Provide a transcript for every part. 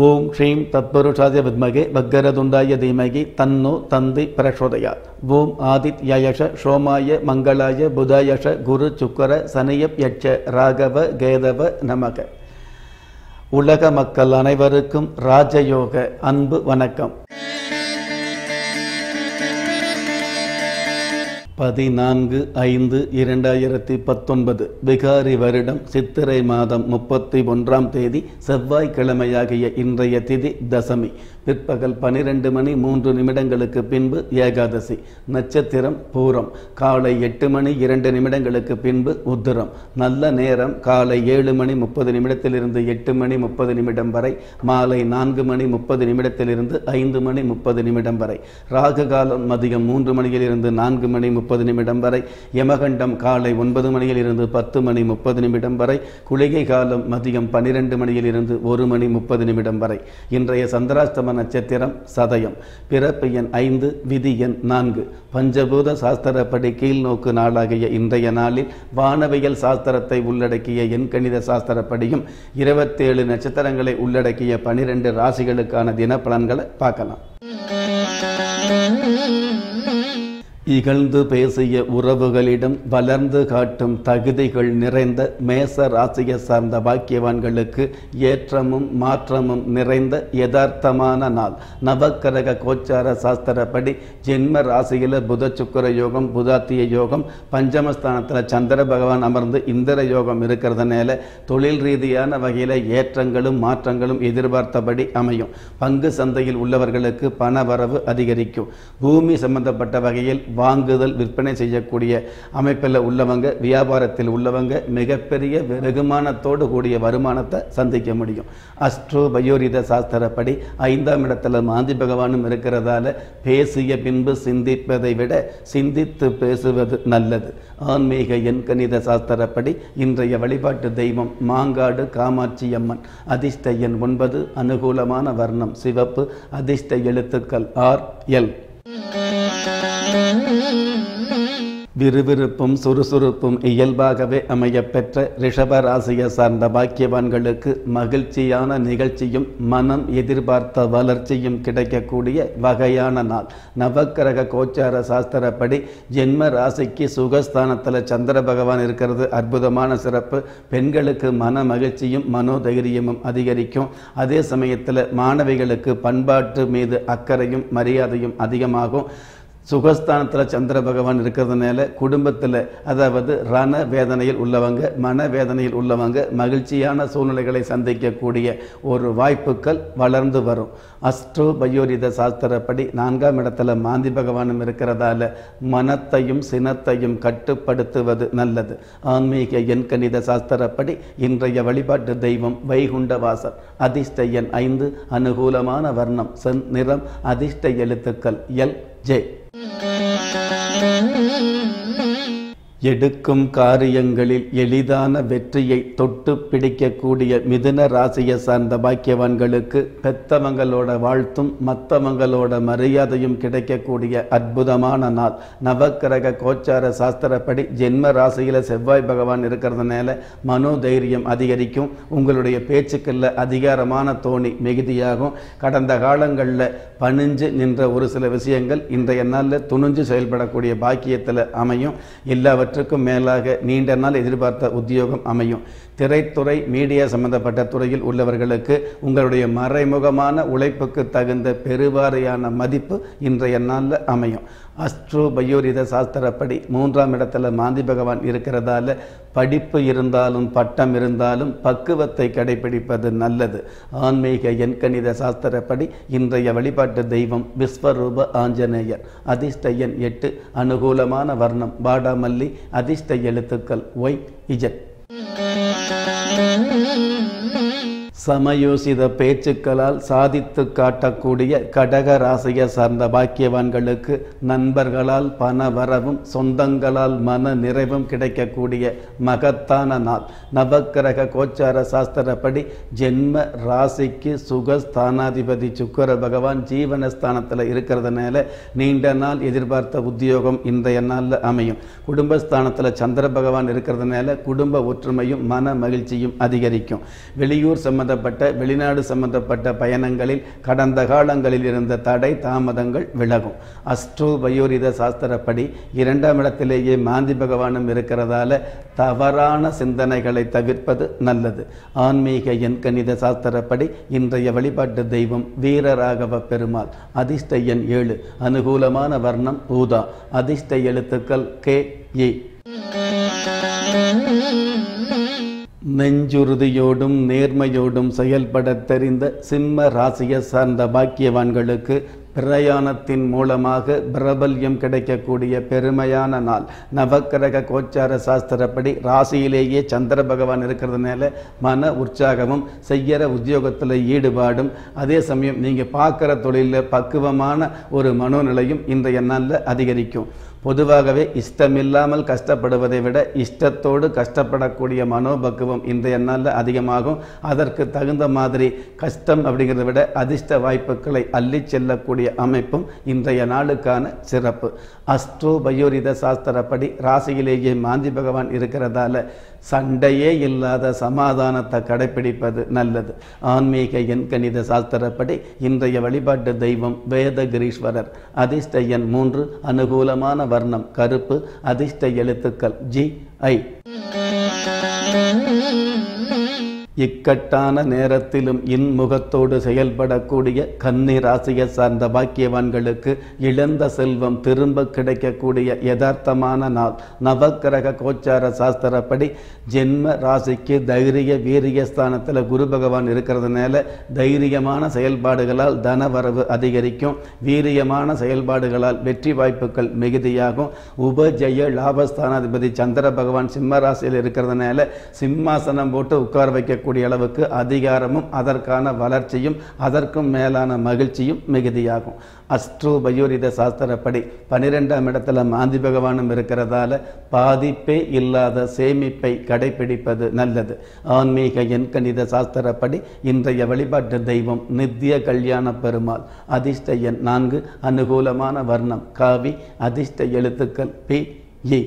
ஓம் ஸ்ரீம் தத்புருஷாய வித்மகே பக்கரதுண்டாய தீமகி தன்னோ தந்தி பிரசோதயா. ஓம் ஆதித்யயஷ சோமாய மங்களாய புதாயஷ குரு சுக்கர சனியப் யட்ச ராகவ கேதவ நமக. உலக மக்கள் அனைவருக்கும் ராஜயோக அன்பு வணக்கம். பதினான்கு ஐந்து இரண்டாயிரத்தி பத்தொன்பது பிகாரி வருடம் சித்திரை மாதம் முப்பத்தி ஒன்றாம் தேதி செவ்வாய்க்கிழமையாகிய இன்றைய திதி தசமி. பிற்பகல் பனிரெண்டு மணி மூன்று நிமிடங்களுக்கு பின்பு ஏகாதசி. நட்சத்திரம் பூரம். காலை எட்டு மணி இரண்டு நிமிடங்களுக்கு பின்பு உத்திரம். நல்ல நேரம் காலை ஏழு மணி முப்பது நிமிடத்திலிருந்து எட்டு மணி முப்பது நிமிடம் வரை மாலை நான்கு மணி முப்பது நிமிடத்திலிருந்து ஐந்து மணி முப்பது நிமிடம் வரை. ராகு காலம் மதியம் மூன்று மணியிலிருந்து நான்கு மணி முப்பது முப்பது நிமிடம் வரை யமகண்டம் காலை ஒன்பது மணியில் இருந்து பத்து மணி முப்பது நிமிடம் வரை குளிகை காலம் மதியம் பன்னிரெண்டு மணியில் இருந்து ஒரு மணி முப்பது நிமிடம் வரை. இன்றைய சந்திராஷ்டம நட்சத்திரம் சதயம். பிறப்பு எண் ஐந்து விதி எண் நான்கு. பஞ்சபூத சாஸ்திரப்படி கீழ் நோக்கு நாளாகிய இன்றைய நாளில் வானவியல் சாஸ்திரத்தை உள்ளடக்கிய எண்கணித சாஸ்திரப்படியும் இருபத்தேழு நட்சத்திரங்களை உள்ளடக்கிய பனிரெண்டு ராசிகளுக்கான தின பலன்களை பார்க்கலாம். இகழ்ந்து பேசிய உறவுகளிடம் வளர்ந்து காட்டும் தகுதிகள் நிறைந்த மேச ராசியை சார்ந்த பாக்கியவான்களுக்கு ஏற்றமும் மாற்றமும் நிறைந்த யதார்த்தமான நாள். நவக்கரக கோச்சார சாஸ்திரப்படி ஜென்ம ராசியில் புத சுக்கர யோகம் புதாத்திய யோகம் பஞ்சமஸ்தானத்தில் சந்திர பகவான் அமர்ந்து இந்திர யோகம் இருக்கிறதுனால தொழில் ரீதியான வகையில் ஏற்றங்களும் மாற்றங்களும் எதிர்பார்த்தபடி அமையும். பங்கு சந்தையில் உள்ளவர்களுக்கு பண வரவு அதிகரிக்கும். பூமி சம்பந்தப்பட்ட வகையில் வாங்குதல் விற்பனை செய்யக்கூடிய அமைப்பில் உள்ளவங்க வியாபாரத்தில் உள்ளவங்க மிகப்பெரிய வெகுமானத்தோடு கூடிய வருமானத்தை சந்திக்க முடியும். அஸ்ட்ரோ பயோரித சாஸ்திரப்படி ஐந்தாம் இடத்துல மாந்தி பகவானும் இருக்கிறதால பேசிய பின்பு சிந்திப்பதை விட சிந்தித்து பேசுவது நல்லது. ஆன்மீக எண்கணித சாஸ்திரப்படி இன்றைய வழிபாட்டு தெய்வம் மாங்காடு காமாட்சி அம்மன். அதிர்ஷ்ட எண் ஒன்பது அனுகூலமான வர்ணம் சிவப்பு. அதிர்ஷ்ட எழுத்துக்கள் ஆர் எல். விறுவிறுப்பும் சுறுசுறுப்பும் இயல்பாகவே அமையப்பெற்ற ரிஷப ராசியை சார்ந்த பாக்கியவான்களுக்கு மகிழ்ச்சியான நிகழ்ச்சியும் மனம் எதிர்பார்த்த வளர்ச்சியும் கிடைக்கக்கூடிய வகையான நாள். நவக்கிரக கோச்சார சாஸ்திரப்படி ஜென்ம ராசிக்கு சுகஸ்தானத்தில் சந்திர பகவான் இருக்கிறது. அற்புதமான சிறப்பு. பெண்களுக்கு மன மகிழ்ச்சியும் மனோதைரியமும் அதிகரிக்கும். அதே சமயத்தில் மாணவிகளுக்கு பண்பாட்டு மீது அக்கறையும் மரியாதையும் அதிகமாகும். சுகஸ்தானத்தில் சந்திர பகவான் இருக்கிறதுனால குடும்பத்தில் அதாவது ரண வேதனையில் உள்ளவங்க மன வேதனையில் உள்ளவங்க மகிழ்ச்சியான சூழ்நிலைகளை சந்திக்கக்கூடிய ஒரு வாய்ப்புகள் வளர்ந்து வரும். அஸ்ட்ரோ பயோரித சாஸ்திரப்படி நான்காம் இடத்துல மாந்தி பகவானும் இருக்கிறதால மனத்தையும் சினத்தையும் கட்டுப்படுத்துவது நல்லது. ஆன்மீக எண்கணித சாஸ்திரப்படி இன்றைய வழிபாட்டு தெய்வம் வைகுண்டவாசர் அதிர்ஷ்ட எண் ஐந்து அனுகூலமான வர்ணம் சென் நிறம் அதிர்ஷ்ட எழுத்துக்கள் எல் ஜே. எடுக்கும் காரியங்களில் எளிதான வெற்றியை தொட்டு பிடிக்கக்கூடிய மிதுன ராசியை சார்ந்த பாக்கியவான்களுக்கு பெத்தவங்களோட வாழ்த்தும் மற்றவங்களோட மரியாதையும் கிடைக்கக்கூடிய அற்புதமான நாள். நவக்கிரக கோச்சார சாஸ்திரப்படி ஜென்ம ராசியில் செவ்வாய் பகவான் இருக்கிறதுனால மனோதைரியம் அதிகரிக்கும். உங்களுடைய பேச்சுக்களில் அதிகாரமான தோணி மிகுதியாகும். கடந்த காலங்களில் பணிஞ்சு நின்ற ஒரு சில விஷயங்கள் இன்றைய நாளில் துணிஞ்சு செயல்படக்கூடிய பாக்கியத்தில் அமையும். எல்லாவற்றையும் எல்லாவற்றுக்கும் மேலாக நீண்ட நாள் எதிர்பார்த்த உத்தியோகம் அமையும். திரைத்துறை மீடியா சம்பந்தப்பட்ட துறையில் உள்ளவர்களுக்கு உங்களுடைய மறைமுகமான உழைப்புக்கு தகுந்த பெருவாரியான மதிப்பு இன்றைய நாளில் அமையும். அஸ்ட்ரோ பயோரித சாஸ்திரப்படி மூன்றாம் இடத்துல மாந்தி பகவான் இருக்கிறதால படிப்பு இருந்தாலும் பட்டம் இருந்தாலும் பக்குவத்தை கடைபிடிப்பது நல்லது. ஆன்மீக எண்கணித சாஸ்திரப்படி இன்றைய வழிபாட்டு தெய்வம் விஸ்வரூப ஆஞ்சநேயர். அதிர்ஷ்ட எண் எட்டு அனுகூலமான வர்ணம். பாடாமல்லி அதிர்ஷ்ட எழுத்துக்கள் ஒய் இஜட். Mm-hmm. சமயோசித பேச்சுக்களால் சாதித்து காட்டக்கூடிய கடக ராசியை சார்ந்த பாக்கியவான்களுக்கு நண்பர்களால் பண வரவும் சொந்தங்களால் மன நிறைவும் கிடைக்கக்கூடிய மகத்தான நாள். நவக்கிரக கோச்சார சாஸ்திரப்படி ஜென்ம ராசிக்கு சுகஸ்தானாதிபதி சுக்கர பகவான் ஜீவனஸ்தானத்தில் இருக்கிறதுனால நீண்ட நாள் எதிர்பார்த்த உத்தியோகம் இன்றைய நாளில் அமையும். குடும்பஸ்தானத்தில் சந்திர பகவான் இருக்கிறதுனால குடும்ப ஒற்றுமையும் மன மகிழ்ச்சியும் அதிகரிக்கும். வெளியூர் சம்பந்த சம்பந்தப்பட்ட வெளிநாடு சம்பந்தப்பட்ட பயணங்களில் கடந்த காலங்களில் இருந்த தடை தாமதங்கள் விலகும். அஸ்ட்ரோ பயோரித சாஸ்திரப்படி இரண்டாம் இடத்திலேயே மாந்தி பகவானும் இருக்கிறதால தவறான சிந்தனைகளை தவிர்ப்பது நல்லது. ஆன்மீக எண்கணித சாஸ்திரப்படி இன்றைய வழிபாட்டு தெய்வம் வீரராகவ பெருமாள் அதிர்ஷ்ட எண் ஏழு அனுகூலமான வர்ணம் ஊதா அதிர்ஷ்ட எழுத்துக்கள் கே ஏ. நெஞ்சுறுதியோடும் நேர்மையோடும் செயல்படத் தெரிந்த சிம்ம ராசியை சார்ந்த பாக்கியவான்களுக்கு பிரயாணத்தின் மூலமாக பிரபல்யம் கிடைக்கக்கூடிய பெருமையான நாள். நவக்கிரக கோச்சார சாஸ்திரப்படி ராசியிலேயே சந்திர பகவான் இருக்கிறதுனால மன உற்சாகமும் செய்கிற உத்தியோகத்தில் ஈடுபாடும். அதே சமயம் நீங்கள் பார்க்குற தொழிலில் பக்குவமான ஒரு மனோநிலையும் இன்றைய நாளில் அதிகரிக்கும். பொதுவாகவே இஷ்டமில்லாமல் கஷ்டப்படுவதை விட இஷ்டத்தோடு கஷ்டப்படக்கூடிய மனோபக்குவம் இன்றைய நாளில் அதிகமாகும். அதற்கு தகுந்த மாதிரி கஷ்டம் அப்படிங்கிறத விட அதிர்ஷ்ட வாய்ப்புகளை அள்ளிச் செல்லக்கூடிய அமைப்பும் இன்றைய நாளுக்கான சிறப்பு. அஸ்ட்ரோ பயோரித சாஸ்திரப்படி ராசியிலேயே மாந்தி பகவான் இருக்கிறதால சண்டையே இல்லாத சமாதானத்தை கடைபிடிப்பது நல்லது. ஆன்மீக எண்கணித சாஸ்திரப்படி இன்றைய வழிபாட்டு தெய்வம் வேத கிரீஸ்வரர் அதிர்ஷ்ட எண் மூன்று அனுகூலமான வர்ணம் கருப்பு. அதிர்ஷ்ட எழுத்துக்கள் ஜி ஐ. இக்கட்டான நேரத்திலும் இன்முகத்தோடு செயல்படக்கூடிய கன்னி ராசியை சார்ந்த பாக்கியவான்களுக்கு இழந்த செல்வம் திரும்ப கிடைக்கக்கூடிய யதார்த்தமான நாள். நவக்கிரக கோச்சார சாஸ்திரப்படி ஜென்ம ராசிக்கு தைரிய வீரிய ஸ்தானத்தில் குரு பகவான் இருக்கிறதுனால தைரியமான செயல்பாடுகளால் தனவரவு அதிகரிக்கும். வீரியமான செயல்பாடுகளால் வெற்றி வாய்ப்புகள் மிகுதியாகும். உபஜய லாபஸ்தானாதிபதி சந்திர பகவான் சிம்ம ராசியில் இருக்கிறதுனால சிம்மாசனம் போட்டு உட்கார வைக்க கூடிய அளவுக்கு அதிகாரமும் அதற்கான வளர்ச்சியும் அதற்கும் மேலான மகிழ்ச்சியும் மிகுதியாகும். அஸ்ட்ரோ பயோரித சாஸ்திரப்படி பனிரெண்டாம் இடத்துல மாந்தி பகவானும் இருக்கிறதால பாதிப்பே இல்லாத சேமிப்பை கடைபிடிப்பது நல்லது. ஆன்மீக எண்கணித சாஸ்திரப்படி இன்றைய வழிபாட்டு தெய்வம் நித்திய கல்யாண பெருமாள் அதிர்ஷ்ட எண் நான்கு அனுகூலமான வர்ணம் காவி அதிர்ஷ்ட எழுத்துக்கள் பி இ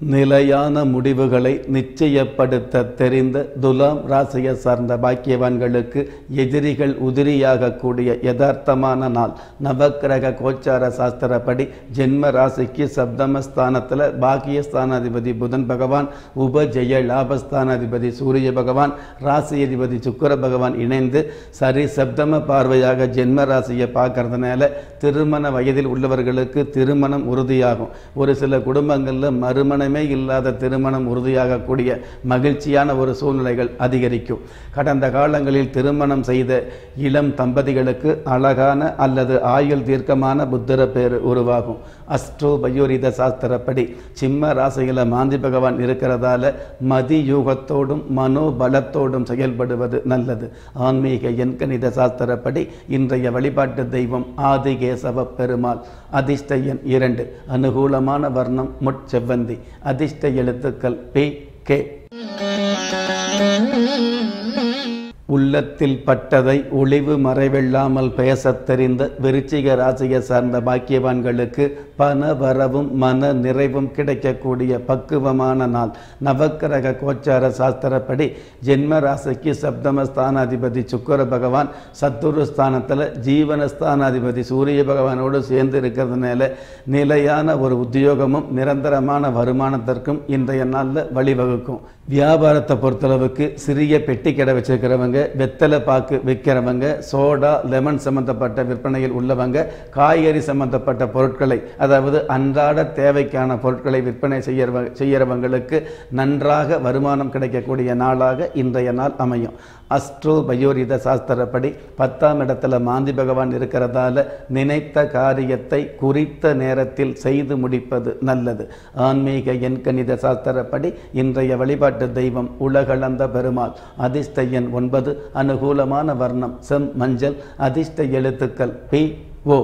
நிலையான முடிவுகளை நிச்சயப்படுத்த தெரிந்த துலாம் ராசியை சார்ந்த பாக்கியவான்களுக்கு எதிரிகள் உதிரியாகக்கூடிய யதார்த்தமான நாள். நவக்கிரக கோச்சார சாஸ்திரப்படி ஜென்ம ராசிக்கு சப்தமஸ்தானத்தில் பாக்கியஸ்தானாதிபதி புதன் பகவான் உபஜெய லாபஸ்தானாதிபதி சூரிய பகவான் ராசி அதிபதி சுக்கர பகவான் இணைந்து சரி சப்தம பார்வையாக ஜென்ம ராசியை பார்க்கறதுனால திருமண வயதில் உள்ளவர்களுக்கு திருமணம் உறுதியாகும். ஒரு சில குடும்பங்களில் மறுமண திருமணமே இல்லாத திருமணம் உறுதியாகக்கூடிய மகிழ்ச்சியான ஒரு சூழ்நிலைகள் அதிகரிக்கும். கடந்த காலங்களில் திருமணம் செய்த இளம் தம்பதிகளுக்கு அழகான அல்லது ஆயுள் தீர்க்கமான புத்திர பேர் உருவாகும். அஸ்ட்ரோ பயோரித சாஸ்திரப்படி சிம்ம ராசியில் மாந்தி பகவான் இருக்கிறதால மதியூகத்தோடும் மனோபலத்தோடும் செயல்படுவது நல்லது. ஆன்மீக எண்கணித சாஸ்திரப்படி இன்றைய வழிபாட்டு தெய்வம் ஆதிகேசவ பெருமாள். அதிர்ஷ்ட எண் இரண்டு. அனுகூலமான வர்ணம் முட்செவ்வந்தி அதிர்ஷ்ட எழுத்துக்கள் பி கே. உள்ளத்தில் பட்டதை ஒளிவு மறைவில்லாமல் பேசத் தெரிந்த விருச்சிக ராசியை சார்ந்த பாக்கியவான்களுக்கு பண வரவும் மன நிறைவும் கிடைக்கக்கூடிய பக்குவமான நாள். நவக்கிரக கோச்சார சாஸ்திரப்படி ஜென்ம ராசிக்கு சப்தம ஸ்தானாதிபதி சுக்கர பகவான் சத்துரு ஸ்தானத்தில் ஜீவன ஸ்தானாதிபதி சூரிய பகவானோடு சேர்ந்து இருக்கிறதுனால நிலையான ஒரு உத்தியோகமும் நிரந்தரமான வருமானத்திற்கும் இன்றைய நாளில் வழிவகுக்கும். வியாபாரத்தை பொறுத்தளவுக்கு சிறிய பெட்டி கடை வச்சிருக்கிறவங்க வெத்தலை பாக்கு விற்கிறவங்க சோடா லெமன் சம்பந்தப்பட்ட விற்பனையில் உள்ளவங்க காய்கறி சம்பந்தப்பட்ட பொருட்களை அதாவது அன்றாட தேவைக்கான பொருட்களை விற்பனை செய்யறவ செய்யறவங்களுக்கு நன்றாக வருமானம் கிடைக்கக்கூடிய நாளாக இன்றைய நாள் அமையும். அஸ்ட்ரோ பயோரித சாஸ்திரப்படி பத்தாம் இடத்துல மாந்தி பகவான் இருக்கிறதால நினைத்த காரியத்தை குறித்த நேரத்தில் செய்து முடிப்பது நல்லது. ஆன்மீக எண்கணித சாஸ்திரப்படி இன்றைய வழிபாட்டு தெய்வம் உலகளந்த பெருமாள். அதிர்ஷ்ட எண் ஒன்பது அனுகூலமான வர்ணம் செம் மஞ்சள் அதிர்ஷ்ட எழுத்துக்கள் பி ஓ.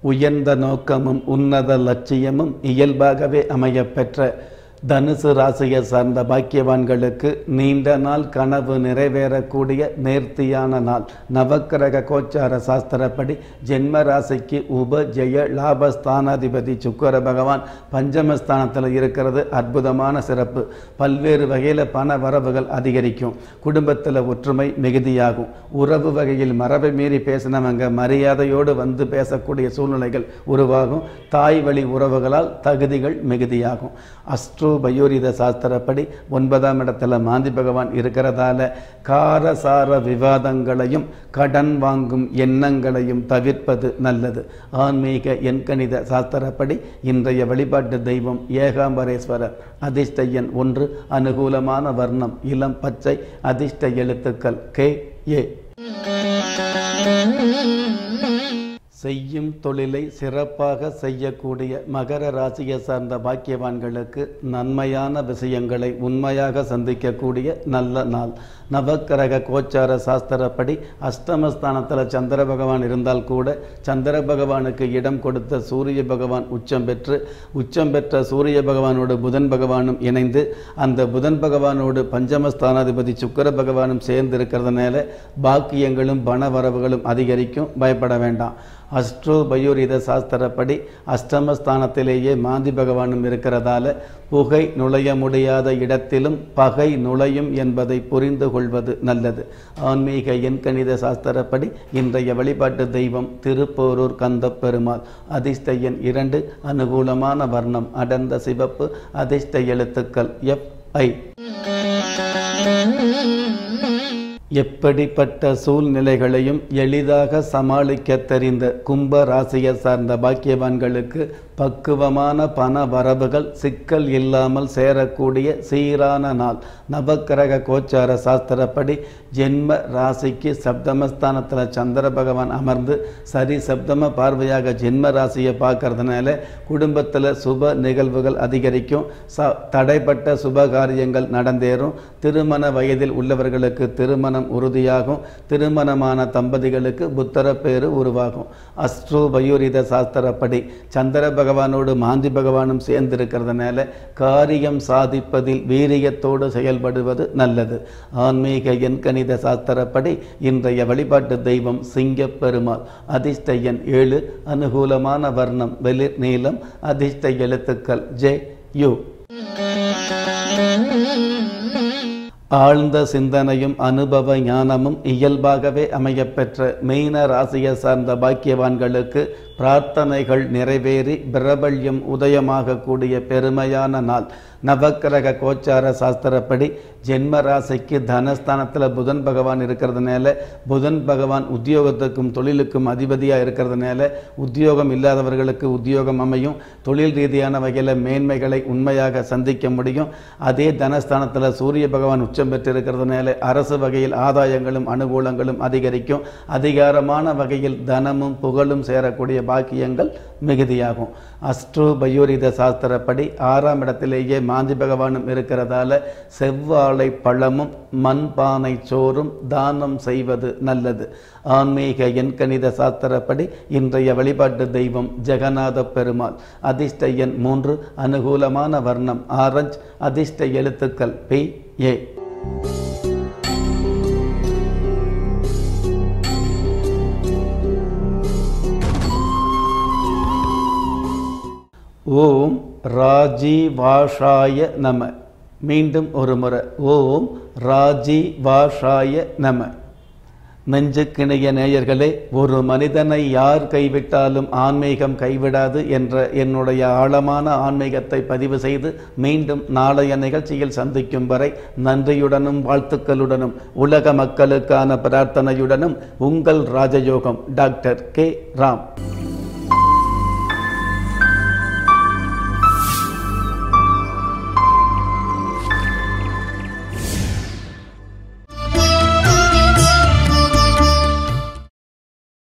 உயர்ந்த நோக்கமும் உன்னத லட்சியமும் இயல்பாகவே அமையப்பெற்ற தனுசு ராசியை சார்ந்த பாக்கியவான்களுக்கு நீண்ட நாள் கனவு நிறைவேறக்கூடிய நேர்த்தியான நாள். நவக்கிரக கோச்சார சாஸ்திரப்படி ஜென்ம ராசிக்கு உப ஜெய லாபஸ்தானாதிபதி சுக்கர பகவான் பஞ்சமஸ்தானத்தில் இருக்கிறது அற்புதமான சிறப்பு. பல்வேறு வகையில் பண வரவுகள் அதிகரிக்கும். குடும்பத்தில் ஒற்றுமை மிகுதியாகும். உறவு வகையில் மரபை மீறி பேசினவங்க மரியாதையோடு வந்து பேசக்கூடிய சூழ்நிலைகள் உருவாகும். தாய் வழி உறவுகளால் தகுதிகள் மிகுதியாகும். அஸ்ட்ரோ பயோரித சாஸ்திரப்படி ஒன்பதாம் இடத்துல மாந்தி பகவான் இருக்கிறதால காரசார விவாதங்களையும் கடன் வாங்கும் எண்ணங்களையும் தவிர்ப்பது நல்லது. ஆன்மீக எண்கணித சாஸ்திரப்படி இன்றைய வழிபாட்டு தெய்வம் ஏகாம்பரேஸ்வரர் அதிர்ஷ்டயன் ஒன்று அனுகூலமான வர்ணம் இளம் பச்சை அதிர்ஷ்ட எழுத்துக்கள் கே ஏ. செய்யும் தொழிலை சிறப்பாக செய்யக்கூடிய மகர ராசியை சார்ந்த பாக்கியவான்களுக்கு நன்மையான விஷயங்களை உண்மையாக சந்திக்கக்கூடிய நல்ல நாள். நவக்கிரக கோச்சார சாஸ்திரப்படி அஷ்டமஸ்தானத்தில் சந்திர பகவான் இருந்தால் கூட சந்திர பகவானுக்கு இடம் கொடுத்த சூரிய பகவான் உச்சம் பெற்று உச்சம் பெற்ற சூரிய பகவானோடு புதன் பகவானும் இணைந்து அந்த புதன் பகவானோடு பஞ்சமஸ்தானாதிபதி சுக்கர பகவானும் சேர்ந்து இருக்கிறதுனால பாக்கியங்களும் பண வரவுகளும் அதிகரிக்கும். பயப்பட வேண்டாம். அஸ்ட்ரோ பயோரித சாஸ்திரப்படி அஷ்டமஸ்தானத்திலேயே மாந்தி பகவானும் இருக்கிறதால புகை நுழைய முடியாத இடத்திலும் பகை நுழையும் என்பதை புரிந்து கொள்வது நல்லது. ஆன்மீக எண்கணித சாஸ்திரப்படி இன்றைய வழிபாட்டு தெய்வம் திருப்போரூர் கந்த பெருமாள் அதிர்ஷ்ட எண் இரண்டு அனுகூலமான வர்ணம் அடர்ந்த சிவப்பு அதிர்ஷ்ட எழுத்துக்கள் எஃப் ஐ எப்படிப்பட்ட சூழ்நிலைகளையும் எளிதாக சமாளிக்க தெரிந்த கும்ப ராசியை சார்ந்த பாக்கியவான்களுக்கு பக்குவமான பண வரவுகள் சிக்கல் இல்லாமல் சேரக்கூடிய சீரான நாள். நவக்கிரக கோச்சார சாஸ்திரப்படி ஜென்ம ராசிக்கு சப்தமஸ்தானத்தில் சந்திர பகவான் அமர்ந்து சரி சப்தம பார்வையாக ஜென்ம ராசியை பார்க்கறதுனால குடும்பத்தில் சுப நிகழ்வுகள் அதிகரிக்கும். ச தடைப்பட்ட சுப காரியங்கள் நடந்தேறும். திருமண வயதில் உள்ளவர்களுக்கு திருமணம் உறுதியாகும். திருமணமான தம்பதிகளுக்கு புத்தர பேரு உருவாகும். அஸ்ட்ரோ பயோரித சாஸ்திரப்படி சந்திர பகவானோடு மாந்தி பகவானும் சேர்ந்திருக்கிறதுனால காரியம் சாதிப்பதில் வீரியத்தோடு செயல்படுவது நல்லது. ஆன்மீக எண்கணித சாஸ்திரப்படி இன்றைய வழிபாட்டு தெய்வம் சிங்கப்பெருமாள். அதிர்ஷ்ட எண் ஏழு அனுகூலமான வர்ணம் வெளிர் நீளம் அதிர்ஷ்ட எழுத்துக்கள் ஜே யு. ஆழ்ந்த சிந்தனையும் அனுபவ ஞானமும் இயல்பாகவே அமையப்பெற்ற மெய்ன ராசியை சார்ந்த பாக்கியவான்களுக்கு பிரார்த்தனைகள் நிறைவேறி பிரபல்யம் உதயமாகக்கூடிய பெருமையான நாள். நவக்கிரக கோச்சார சாஸ்திரப்படி ஜென்ம ராசிக்கு தனஸ்தானத்தில் புதன் பகவான் இருக்கிறதுனால புதன் பகவான் உத்தியோகத்துக்கும் தொழிலுக்கும் அதிபதியாக இருக்கிறதுனால உத்தியோகம் இல்லாதவர்களுக்கு உத்தியோகம் அமையும். தொழில் ரீதியான வகையில் மேன்மைகளை உண்மையாக சந்திக்க முடியும். அதே தனஸ்தானத்தில் சூரிய பகவான் உச்சம் பெற்றிருக்கிறதுனால அரசு வகையில் ஆதாயங்களும் அனுகூலங்களும் அதிகரிக்கும். அதிகாரமான வகையில் தனமும் புகழும் சேரக்கூடிய பாக்கியங்கள் மிகுதியாகும். அஸ்ட்ரோ பயோரித சாஸ்திரப்படி ஆறாம் இடத்திலேயே மாந்தி பகவானும் இருக்கிறதால செவ்வாழை பழமும் மண்பானை சோறும் தானம் செய்வது நல்லது. ஆன்மீக எண்கணித சாஸ்திரப்படி இன்றைய வழிபாட்டு தெய்வம் ஜெகநாத பெருமாள். அதிர்ஷ்ட எண் மூன்று அனுகூலமான வர்ணம் ஆரஞ்ச் அதிர்ஷ்ட எழுத்துக்கள் பி ஏ. ஓம் ராஜீவாஷாய நம. மீண்டும் ஒரு முறை. ஓம் ராஜீவாஷாய நம. நெஞ்சுக்கிணைய நேயர்களே ஒரு மனிதனை யார் கைவிட்டாலும் ஆன்மீகம் கைவிடாது என்ற என்னுடைய ஆழமான ஆன்மீகத்தை பதிவு செய்து மீண்டும் நாளைய நிகழ்ச்சியில் சந்திக்கும் வரை நன்றியுடனும் வாழ்த்துக்களுடனும் உலக மக்களுக்கான பிரார்த்தனையுடனும் உங்கள் ராஜயோகம் டாக்டர் கே. ராம்.